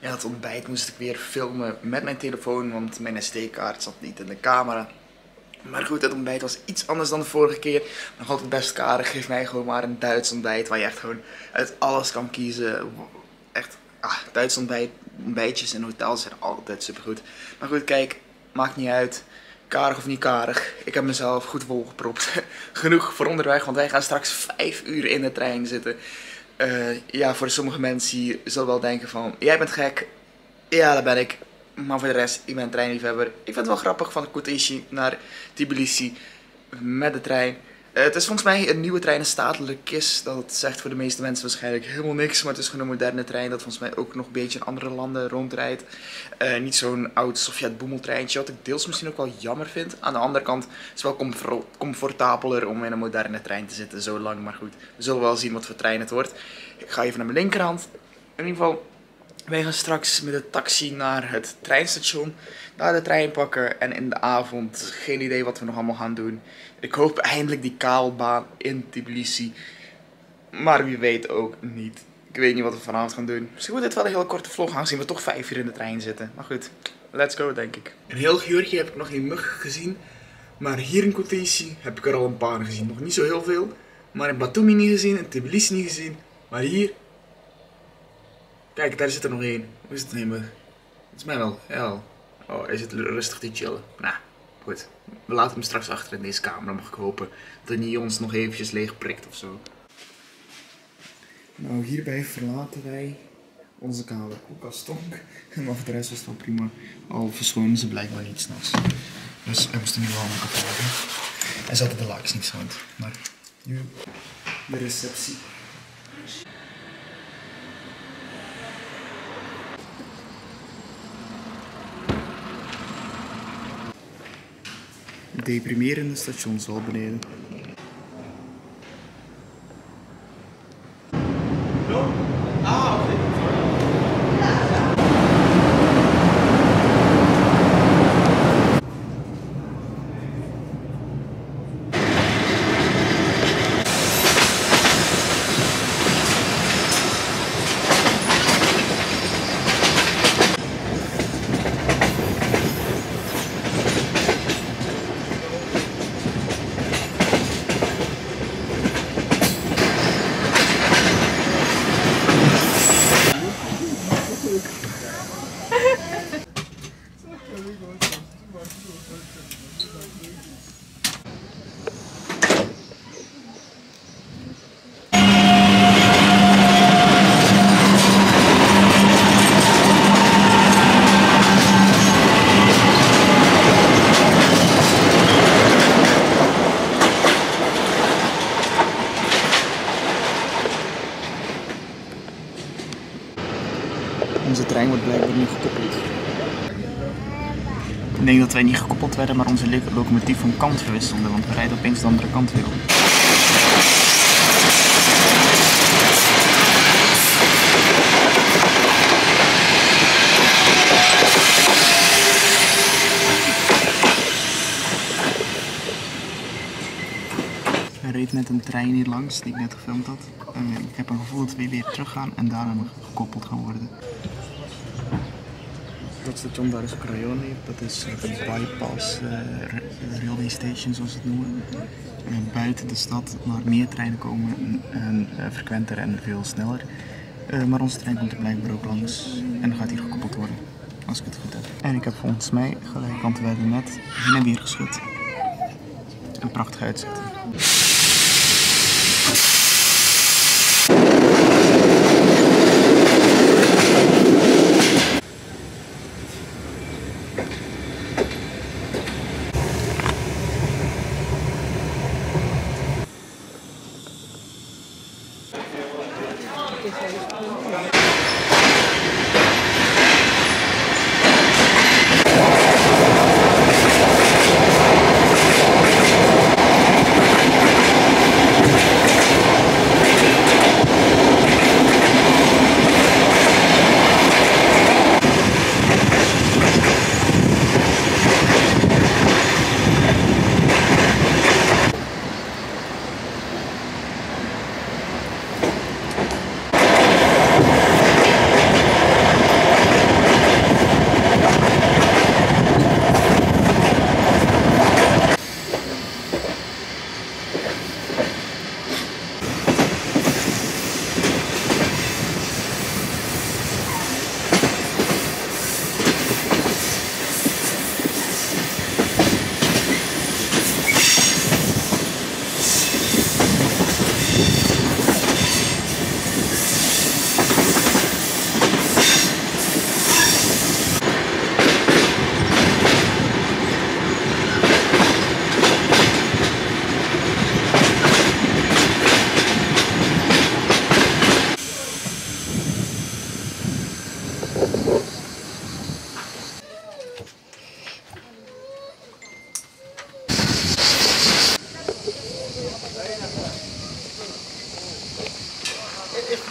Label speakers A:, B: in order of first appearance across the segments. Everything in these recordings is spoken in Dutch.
A: Ja, het ontbijt moest ik weer filmen met mijn telefoon, want mijn SD-kaart zat niet in de camera. Maar goed, het ontbijt was iets anders dan de vorige keer. Nog altijd best karig. Geef mij gewoon maar een Duits ontbijt waar je echt gewoon uit alles kan kiezen. Echt, ah, Duits ontbijt, ontbijtjes in hotels zijn altijd supergoed. Maar goed, kijk, maakt niet uit. Karig of niet karig. Ik heb mezelf goed volgepropt. Genoeg voor onderweg, want wij gaan straks vijf uur in de trein zitten. Eh, ja, voor sommige mensen hier zullen wel denken van, jij bent gek. Ja, dat ben ik. Maar voor de rest, ik ben een treinliefhebber. Ik vind het wel grappig van Kutaisi naar Tbilisi met de trein. Uh, het is volgens mij een nieuwe trein, een statelijk kist. Dat zegt voor de meeste mensen waarschijnlijk helemaal niks. Maar het is gewoon een moderne trein dat volgens mij ook nog een beetje in andere landen rondrijdt. Uh, niet zo'n oud Sovjet-boemeltreintje, wat ik deels misschien ook wel jammer vind. Aan de andere kant is het wel comfortabeler om in een moderne trein te zitten zo lang. Maar goed, we zullen wel zien wat voor trein het wordt. Ik ga even naar mijn linkerhand. In ieder geval, wij gaan straks met de taxi naar het treinstation, daar de trein pakken en in de avond geen idee wat we nog allemaal gaan doen. Ik hoop eindelijk die kabelbaan in Tbilisi, maar wie weet ook niet. Ik weet niet wat we vanavond gaan doen. Misschien wordt dit wel een heel korte vlog, aangezien we toch vijf uur in de trein zitten. Maar goed, let's go denk ik. In heel Georgië heb ik nog geen mug gezien, maar hier in Kutaisi heb ik er al een paar gezien. Nog niet zo heel veel, maar in Batumi niet gezien, in Tbilisi niet gezien, maar hier Kijk, daar zit er nog één. Hoe is het nemen? Het is mij wel. Ja. Oh, hij zit rustig te chillen. Nou, goed. We laten hem straks achter in deze camera, mag ik hopen. Dat hij ons nog eventjes leeg prikt of zo. Nou, hierbij verlaten wij onze kamer. Koelkast stonk. Maar voor de rest was het wel prima. Al verschonen ze blijkbaar niet s'nachts. Dus we moesten nu wel een kapot maken. En ze hadden de lakens niet schoon. Maar nu de receptie. Deprimerende stationshal beneden. Trein wordt blijkbaar nu gekoppeld. Ik denk dat wij niet gekoppeld werden, maar onze locomotief van kant verwisselde, want we rijden opeens de andere kant weer op. Hij reed met een trein hier langs die ik net gefilmd had. En ik heb een gevoel dat we weer terug gaan en daarna gekoppeld gaan worden. Dat station daar is ook Rayoni, dat is de bypass uh, railway station zoals ze het noemen. Uh, buiten de stad, maar meer treinen komen en uh, frequenter en veel sneller. maar onze trein komt er blijkbaar ook langs en gaat hier gekoppeld worden, als ik het goed heb. En ik heb volgens mij gelijk, want we hebben net heen en weer geschud. Een prachtig uitzicht.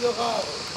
A: よか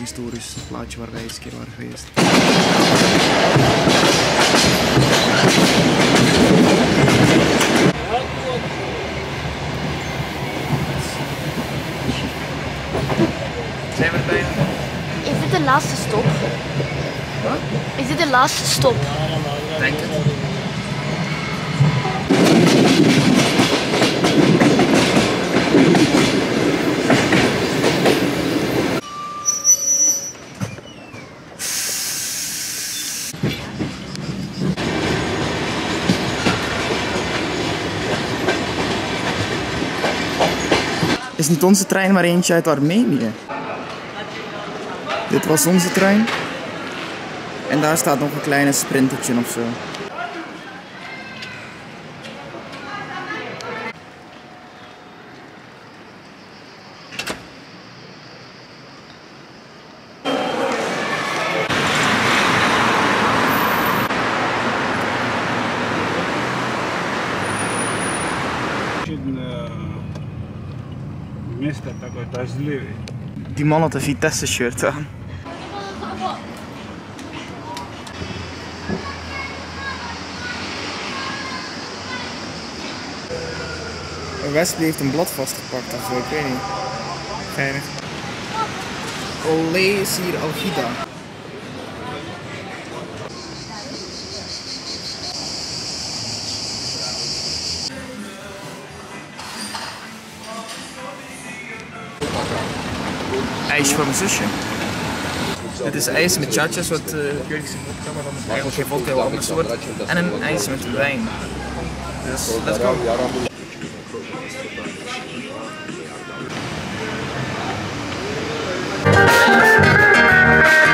A: historisch plaatje waar wij eens een keer waren geweest. Zijn we er bijna?
B: Is dit de laatste stop?
A: Wat?
B: Is dit de laatste stop?
A: Denk het. Niet onze trein, maar eentje uit Armenië. Dit was onze trein. En daar staat nog een kleine sprintertje of zo.
C: место такое дождливое.
A: Die man had een Vitesse shirt aan. Wesley heeft een blad vastgepakt of zo, ik weet niet. Geinig. Olé Sir Algida. IJsje voor mijn zusje. Dit is ijs met chachas, wat uh, dan eigenlijk geen vodka, heel ander soort. En een ijs met wijn. Dus let's go.
B: Boe!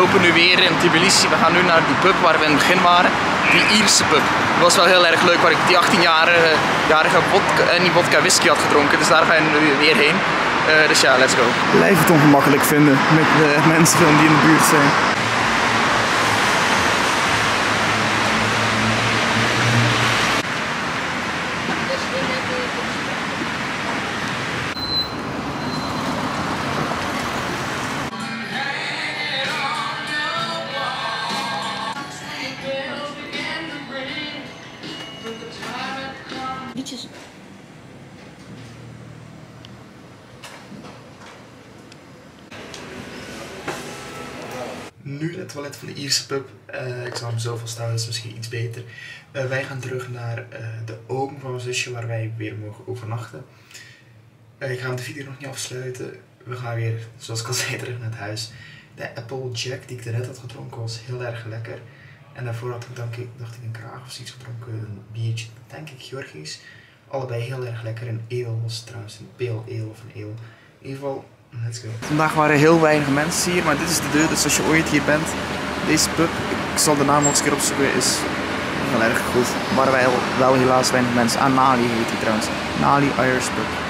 A: Lopen nu weer in Tbilisi. We gaan nu naar die pub waar we in het begin waren. Die Ierse pub. Dat was wel heel erg leuk, waar ik die 18-jarige jarige vodka, en die vodka whisky had gedronken. Dus daar gaan we nu weer heen. Eh, dus ja, let's go. Blijf het ongemakkelijk vinden met de mensen die in de buurt zijn. Nu het toilet van de Ierse pub. Eh, ik zal hem zo vasthouden, dat is misschien iets beter. Eh, wij gaan terug naar eh, de oom van mijn zusje, waar wij weer mogen overnachten. Ik ga de video nog niet afsluiten. We gaan weer, zoals ik al zei, terug naar het huis. De Apple Jack die ik net had gedronken was heel erg lekker. En daarvoor had ik, ik, dacht ik een kraag of zoiets gedronken. Een biertje, denk ik, Georgisch. Allebei heel erg lekker. Een ale was trouwens een pale ale of een ale. In ieder geval, let's go. Vandaag waren heel weinig mensen hier, maar dit is de deur. Dus als je ooit hier bent, deze pub, ik zal de naam nog eens een keer opzoeken, is heel erg goed. Maar wij wel helaas weinig mensen. Ah, Nali heet die trouwens. Nali Irish Pub.